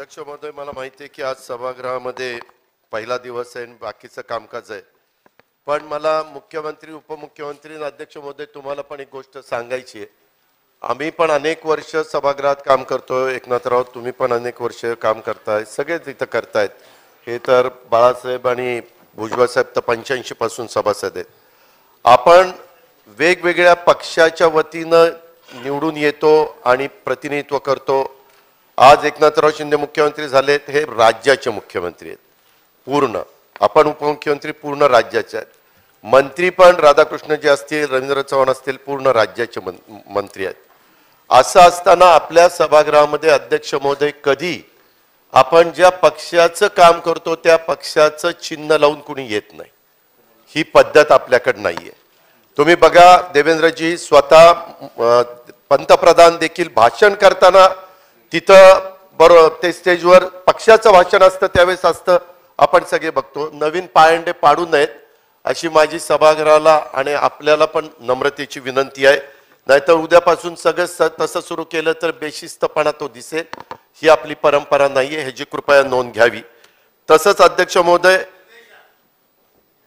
अध्यक्ष महोदय मला माहिती आहे की आज सभागृहामध्ये पहिला दिवस आहे आणि बाकीचं कामकाज आहे. पण मला मुख्यमंत्री उपमुख्यमंत्री आणि अध्यक्ष महोदय तुम्हाला पण एक गोष्ट सांगायची आहे. आम्ही पण अनेक वर्ष सभागृहात काम करतो एकनाथराव तुम्ही पण अनेक वर्ष काम करताय. सगळेच इथं करतायत. हे तर बाळासाहेब आणि भुजबळसाहेब तर पंच्याऐंशी पासून सभासद आहेत. आपण वेगवेगळ्या पक्षाच्या वतीनं निवडून येतो आणि प्रतिनिधित्व करतो. आज एकनाथराव शिंदे मुख्यमंत्री झालेत हे राज्याचे मुख्यमंत्री आहेत. पूर्ण. आपण उपमुख्यमंत्री पूर्ण राज्याचे आहेत. मंत्री पण राधाकृष्ण जे असतील रवींद्र चव्हाण असतील पूर्ण राज्याचे मं- मंत्री आहेत. असं असताना आपल्या सभागृहामध्ये अध्यक्ष महोदय कधी आपण ज्या पक्षाचं काम करतो त्या पक्षाचं चिन्ह लावून कुणी येत नाही. ही पद्धत आपल्याकडे आहे तुम्ही बघा देवेंद्रजी स्वतः पंतप्रधान देखील भाषण करताना तिथं बरोबर ते स्टेजवर पक्षाचं भाषण असतं त्यावेळेस असतं. आपण सगळे बघतो. नवीन पायंडे पाडू नयेत अशी माझी सभागृहाला आणि आपल्याला पण नम्रतेची विनंती आहे. नाहीतर उद्यापासून सगळं स- तसं सुरू केलं तर बेशिस्तपणा तो दिसेल. ही आपली परंपरा नाही आहे ह्याची कृपया नोंद घ्यावी. तसंच अध्यक्ष महोदय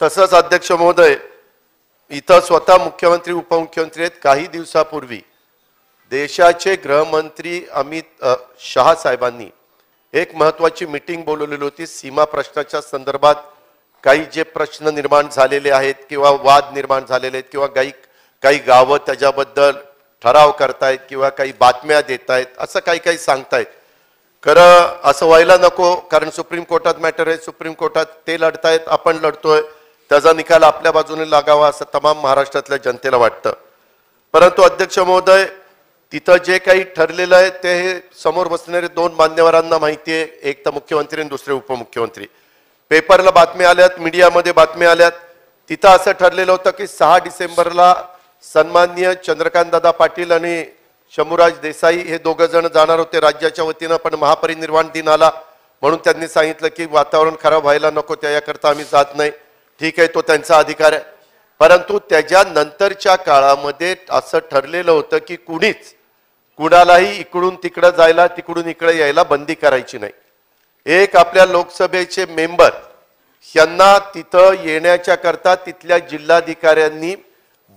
तसंच अध्यक्ष महोदय इथं स्वतः मुख्यमंत्री उपमुख्यमंत्री आहेत. काही दिवसापूर्वी देशाचे गृहमंत्री अमित शहा साहेबांनी एक महत्वाची मीटिंग बोलवलेली होती. सीमा प्रश्नाच्या संदर्भात काही जे प्रश्न निर्माण झालेले आहेत किंवा वाद निर्माण झालेले आहेत किंवा काही काही गावं त्याच्याबद्दल ठराव करतायत किंवा काही बातम्या देत आहेत असं काही काही सांगतायत. खरं असं व्हायला नको कारण सुप्रीम कोर्टात मॅटर आहे. सुप्रीम कोर्टात ते लढतायत आपण लढतोय. त्याचा निकाल आपल्या बाजूने लागावा असं तमाम महाराष्ट्रातल्या जनतेला वाटतं. परंतु अध्यक्ष महोदय तिथं जे काही ठरलेलं आहे ते हे समोर बसणारे दोन मान्यवरांना माहिती आहे. एक तर मुख्यमंत्री आणि दुसरे उपमुख्यमंत्री. पेपरला बातम्या आल्यात मीडियामध्ये बातम्या आल्यात. तिथं असं ठरलेलं होतं की सहा डिसेंबरला सन्माननीय चंद्रकांतदादा पाटील आणि शंभूराज देसाई हे दोघं जण जाणार होते राज्याच्या वतीनं पण महापरिनिर्वाण दिन आला म्हणून त्यांनी सांगितलं की वातावरण खराब व्हायला नको त्या याकरता आम्ही जात नाही. ठीक आहे तो त्यांचा अधिकार आहे. परंतु त्याच्या नंतरच्या काळामध्ये असं ठरलेलं होतं की कुणीच कुणालाही इकडून तिकडं जायला तिकडून इकडे यायला बंदी करायची नाही. एक आपल्या लोकसभेचे मेंबर यांना तिथं येण्याच्या करता तिथल्या जिल्हाधिकाऱ्यांनी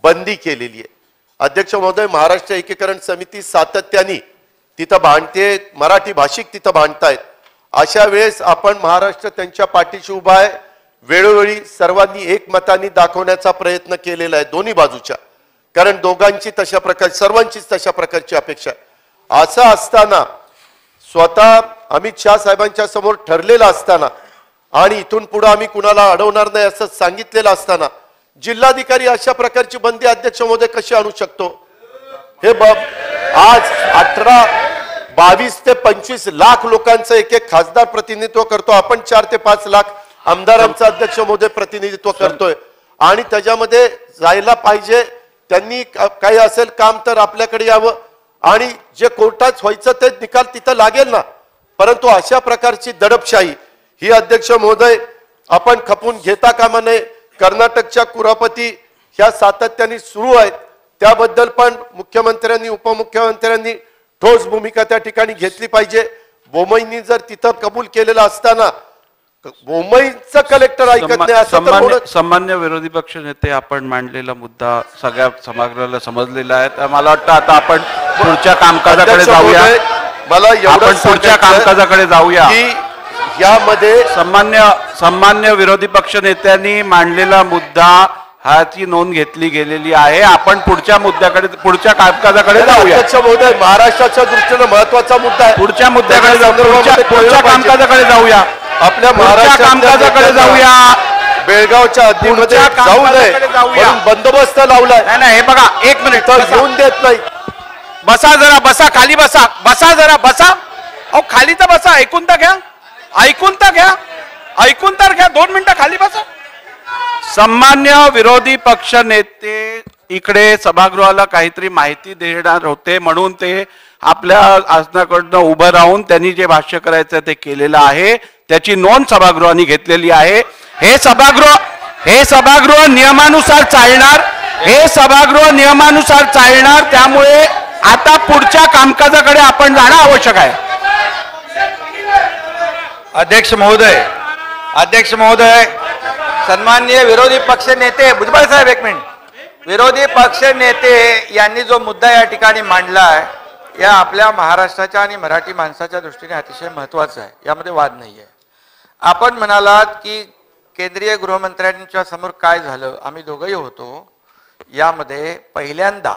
बंदी केलेली आहे. अध्यक्ष महोदय महाराष्ट्र एकीकरण समिती सातत्याने तिथं भांडते मराठी भाषिक तिथं भांडतायत. अशा वेळेस आपण महाराष्ट्र त्यांच्या पाठीशी उभा आहे. वेळोवेळी सर्वांनी एकमताने दाखवण्याचा प्रयत्न केलेला आहे दोन्ही बाजूच्या. कारण दोघांची तशा प्रकार सर्वांचीच तशा प्रकारची अपेक्षा आहे. असं असताना स्वतः अमित शहा साहेबांच्या समोर ठरलेलं असताना आणि इथून पुढे आम्ही कुणाला अडवणार नाही असं सांगितलेलं असताना जिल्हाधिकारी अशा प्रकारची बंदी अध्यक्ष महोदय कशी आणू शकतो? हे बाब आज अठरा बावीस ते पंचवीस लाख लोकांचं एक एक खासदार प्रतिनिधित्व करतो. आपण चार ते पाच लाख आमदारांचं अध्यक्ष महोदय प्रतिनिधित्व करतोय. आणि त्याच्यामध्ये जायला पाहिजे त्यांनी काही असेल काम तर आपल्याकडे यावं. आणि जे कोर्टात व्हायचं ते निकाल तिथं लागेल ना. परंतु अशा प्रकारची दडपशाही ही अध्यक्ष महोदय आपण खपून घेता कामा नये. कर्नाटकच्या कुरापती ह्या सातत्याने सुरू आहेत. त्याबद्दल पण मुख्यमंत्र्यांनी उपमुख्यमंत्र्यांनी ठोस भूमिका त्या ठिकाणी घेतली पाहिजे. बोमईंनी जर तिथं कबूल केलेलं असताना बोमईचं कलेक्टर ऐकत नाही सन्मान्य विरोधी पक्ष नेते आपण मांडलेला मुद्दा सगळ्या समाजाला समजलेला आहे. तर मला वाटतं आता आपण पुढच्या कामकाजाकडे जाऊया. मला आपण पुढच्या कामकाजाकडे जाऊया. की यामध्ये सन्मान्य सन्मान्य विरोधी पक्ष नेत्यांनी मांडलेला मुद्दा ह्याची नोंद घेतली गेलेली आहे. आपण पुढच्या मुद्द्याकडे पुढच्या कामकाजाकडे जाऊया. महोदय महाराष्ट्राच्या दृष्टीनं महत्त्वाचा मुद्दा आहे. पुढच्या मुद्द्याकडे त्याच्या जाऊ पुढच्या. कामकाजाकडे जाऊया. आपल्या कामकाजाकडे नेत्यांना जाऊया. बेळगावच्या हद्दीमध्ये जाऊ नये. म्हणून बंदोबस्त लावलाय. नाही नाही हे बघा एक मिनिट. येऊन देत नाही. बसा जरा बसा खाली बसा. बसा जरा बसा. अहो खाली तर बसा ऐकून तर घ्या. ऐकून तर घ्या. ऐकून तर घ्या. दोन मिनिटं खाली बसा. सन्मान्य विरोधी पक्ष नेते इकडे सभागृहाला काहीतरी माहिती देणार होते म्हणून ते आपल्या आसनाकडनं उभं राहून त्यांनी जे भाष्य करायचं ते केलेलं आहे. त्याची नोंद सभागृहाने घेतलेली आहे. हे सभागृह हे सभागृह नियमानुसार चालणार हे सभागृह नियमानुसार चालणार त्यामुळे आता पुढच्या कामकाजाकडे आपण जाणं आवश्यक आहे. अध्यक्ष महोदय अध्यक्ष महोदय सन्माननीय विरोधी पक्ष नेते भुजबळ साहेब एक मिनिट. विरोधी पक्ष नेते यांनी जो मुद्दा या ठिकाणी मांडला आहे या आपल्या महाराष्ट्राच्या आणि मराठी माणसाच्या दृष्टीने अतिशय महत्त्वाचा आहे. यामध्ये वाद नाही आहे आपण म्हणालात की केंद्रीय गृहमंत्र्यांच्या समोर काय झालं? आम्ही दोघंही होतो. यामध्ये पहिल्यांदा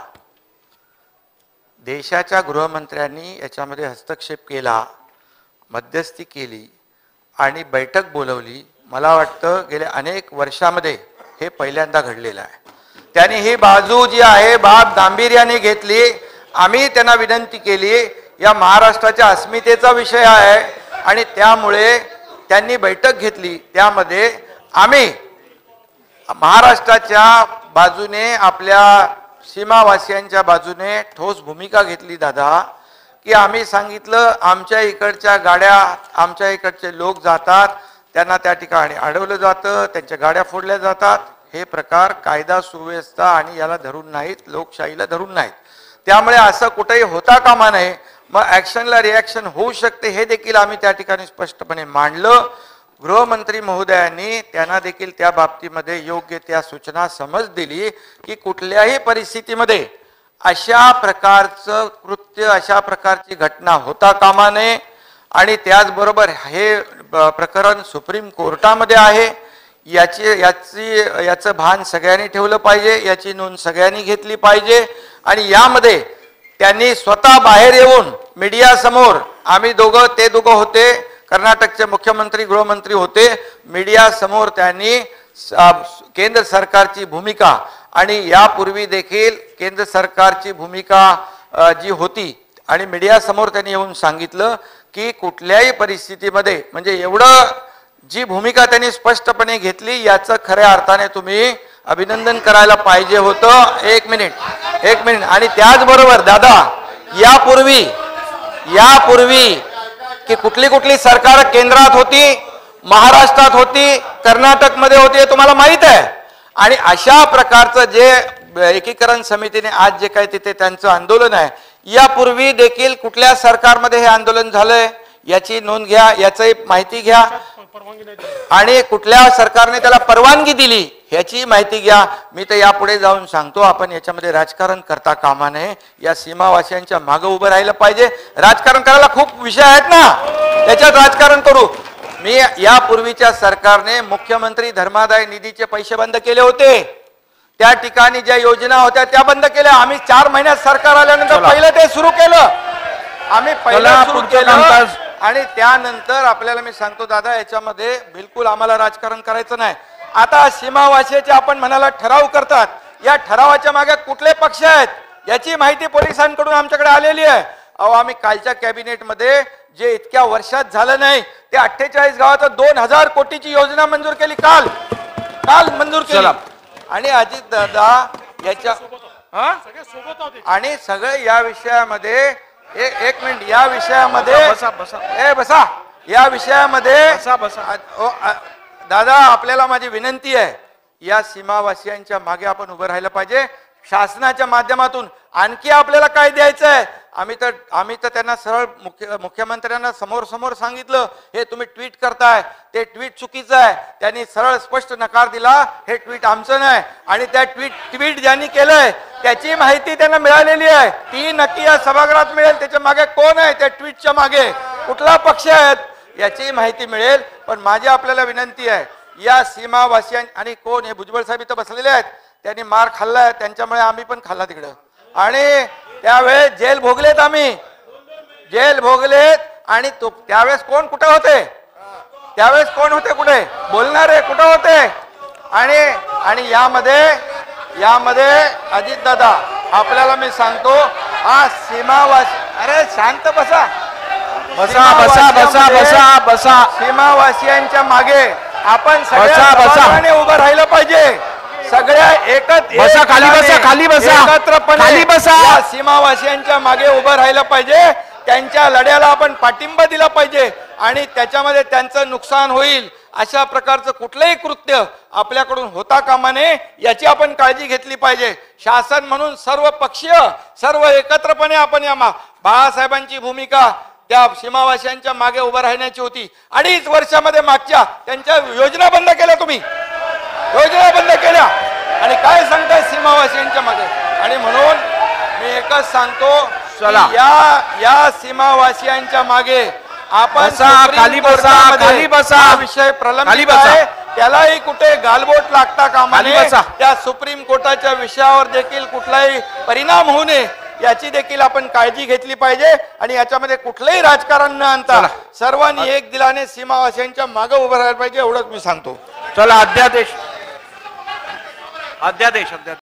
देशाच्या गृहमंत्र्यांनी याच्यामध्ये हस्तक्षेप केला मध्यस्थी केली आणि बैठक बोलवली. मला वाटतं गेल्या अनेक वर्षामध्ये हे पहिल्यांदा घडलेलं आहे. त्यांनी ही बाजू जी आहे बाब गांभीर्याने घेतली. आम्ही त्यांना विनंती केली या महाराष्ट्राच्या अस्मितेचा विषय आहे आणि त्यामुळे त्यांनी बैठक घेतली. त्यामध्ये आम्ही महाराष्ट्राच्या बाजूने आपल्या सीमावासियांच्या बाजूने ठोस भूमिका घेतली दादा. की आम्ही सांगितलं आमच्या इकडच्या गाड्या आमच्या इकडचे लोक जातात त्यांना त्या ठिकाणी अडवलं जातं त्यांच्या गाड्या फोडल्या जातात. हे प्रकार कायदा सुव्यवस्था आणि याला धरून नाहीत लोकशाहीला धरून नाहीत. त्यामुळे असं कुठेही होता कामा नये. मग ॲक्शनला रिॲक्शन होऊ शकते हे देखील आम्ही त्या ठिकाणी स्पष्टपणे मांडलं. गृहमंत्री महोदयांनी त्यांना देखील त्या बाबतीमध्ये योग्य त्या सूचना समज दिली की कुठल्याही परिस्थितीमध्ये अशा प्रकारचं कृत्य अशा प्रकारची घटना होता कामा नये. आणि त्याचबरोबर हे ब- प्रकरण सुप्रीम कोर्टामध्ये आहे. याची याची याचं भान सगळ्यांनी ठेवलं पाहिजे याची नोंद सगळ्यांनी घेतली पाहिजे. आणि यामध्ये त्यांनी स्वतः बाहेर येऊन मीडिया समोर आम्ही दोघं ते दोघं होते कर्नाटकचे मुख्यमंत्री गृहमंत्री होते. मीडिया समोर त्यांनी केंद्र सरकारची भूमिका आणि यापूर्वी देखील केंद्र सरकारची भूमिका जी होती. आणि मीडियासमोर त्यांनी येऊन सांगितलं की कुठल्याही परिस्थितीमध्ये म्हणजे एवढं जी भूमिका त्यांनी स्पष्टपणे घेतली याचं खऱ्या अर्थाने तुम्ही अभिनंदन करायला पाहिजे होतं. एक मिनिट एक मिनिट. आणि त्याचबरोबर दादा यापूर्वी यापूर्वी की कुठली कुठली सरकार केंद्रात होती महाराष्ट्रात होती कर्नाटकमध्ये होती हे तुम्हाला माहीत आहे. आणि अशा प्रकारचं जे एकीकरण समितीने आज जे काही तिथे त्यांचं आंदोलन आहे यापूर्वी देखील कुठल्या सरकारमध्ये हे आंदोलन झालंय याची नोंद घ्या याचंही माहिती घ्या. आणि कुठल्या सरकारने त्याला परवानगी दिली ह्याची माहिती घ्या. मी तर यापुढे जाऊन सांगतो आपण याच्यामध्ये राजकारण करता कामा नये. या सीमावासियांच्या मागे उभं राहिलं पाहिजे. राजकारण करायला खूप विषय आहेत ना. त्याच्यात राजकारण करू. मी यापूर्वीच्या सरकारने मुख्यमंत्री धर्मादाय निधीचे पैसे बंद केले होते. त्या ठिकाणी ज्या योजना होत्या त्या बंद केल्या. आम्ही चार महिन्यात सरकार आल्यानंतर पहिलं ते सुरू केलं. आम्ही पहिलं सुरू केलं. आणि त्यानंतर आपल्याला मी सांगतो दादा याच्यामध्ये बिलकुल आम्हाला राजकारण करायचं नाही. आता सीमावासीचे आपण म्हणाला ठराव करतात. या ठरावाच्या मागे कुठले पक्ष आहेत याची माहिती पोलिसांकडून आमच्याकडे आलेली आहे. अहो आम्ही कालच्या कॅबिनेटमध्ये जे इतक्या वर्षात झालं नाही ते अठ्ठेचाळीस गावात दोन हजार कोटीची योजना मंजूर केली काल. काल मंजूर केली. आणि अजित दादा याच्या हा? आणि सगळे या विषयामध्ये ए- एक मिनिट या विषयामध्ये बसा, बसा. ए बसा या विषयामध्ये बसा, बसा. आ- ओ, आ- दादा आपल्याला माझी विनंती आहे या सीमावासियांच्या मागे आपण उभं राहिलं पाहिजे शासनाच्या माध्यमातून आणखी आपल्याला काय द्यायचं आहे आम्ही तर आम्ही तर त्यांना सरळ मुख्य मुख्यमंत्र्यांना समोर समोर सांगितलं हे तुम्ही ट्विट करताय. ते ट्विट चुकीचं आहे. त्यांनी सरळ स्पष्ट नकार दिला हे ट्विट आमचं नाही. आणि त्या ट्विट ट्विट ज्यांनी केलंय त्याची माहिती त्यांना मिळालेली आहे. ती नक्की या सभागृहात मिळेल. त्याच्यामागे कोण आहे त्या ट्विटच्या मागे? कुठला पक्ष आहेत? याची माहिती मिळेल. पण माझी आपल्याला विनंती आहे या सीमावासियां आणि कोण? हे भुजबळ साहेब इथं बसलेले आहेत. त्यांनी मार खाल्लाय. त्यांच्यामुळे आम्ही पण खाल्ला तिकडं. आणि त्यावेळेस जेल भोगलेत आम्ही. जेल भोगलेत आणि तो त्यावेळेस कोण कुठे होते? त्यावेळेस कोण होते कुठे? बोलणारे कुठे होते? आणि आणि यामध्ये यामध्ये अजित दादा आपल्याला मी सांगतो हा सीमावासी अरे शांत बसा. बसा बसा बसा बसा बसा. सीमावासियांच्या मागे आपण सगळ्या बसा, बसा. समाजाने उभं राहिलं पाहिजे. सगळ्या एकत्र बसा, खाली बसा, खाली बसा. खाली बसा. सीमावासियांच्या मागे उभं राहिलं पाहिजे त्यांच्या लढ्याला आपण पाठिंबा दिला पाहिजे आणि त्याच्यामध्ये त्यांचं नुकसान होईल अशा प्रकारचं कुठलंही कृत्य आपल्याकडून होता कामा नये याची आपण काळजी घेतली पाहिजे शासन म्हणून सर्व पक्षीय सर्व एकत्रपणे आपण या मा- बाळासाहेबांची भूमिका त्या सीमावासियांच्या मागे उभं राहण्याची होती अडीच वर्षामध्ये मागच्या त्यांच्या योजना बंद केल्या तुम्ही योजना बंद केल्या आणि काय सांगताय सीमावासियांच्या मागे आणि म्हणून मी एकच सांगतो चला. या या सीमावासियांच्या मागे आपण खाली बसा, खाली बसा. विषय प्रलंबित. आहे त्यालाही कुठे गालबोट लागता कामा नये. त्या सुप्रीम कोर्टाच्या विषयावर देखील कुठलाही परिणाम होऊ नये याची देखील आपण काळजी घेतली पाहिजे आणि याच्यामध्ये कुठलंही राजकारण न आणता. सर्वांनी एक दिलाने सीमावासियांच्या मागे उभं राहायला पाहिजे एवढंच मी सांगतो चला अध्यादेश अध्यादेश अध्यादेश.